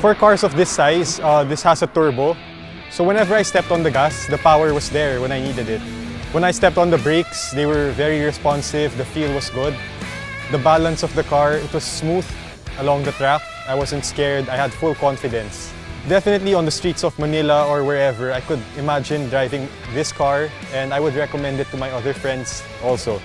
For cars of this size, uh, this has a turbo. So whenever I stepped on the gas, the power was there when I needed it. When I stepped on the brakes, they were very responsive, the feel was good. The balance of the car, it was smooth along the track. I wasn't scared, I had full confidence. Definitely on the streets of Manila or wherever, I could imagine driving this car and I would recommend it to my other friends also.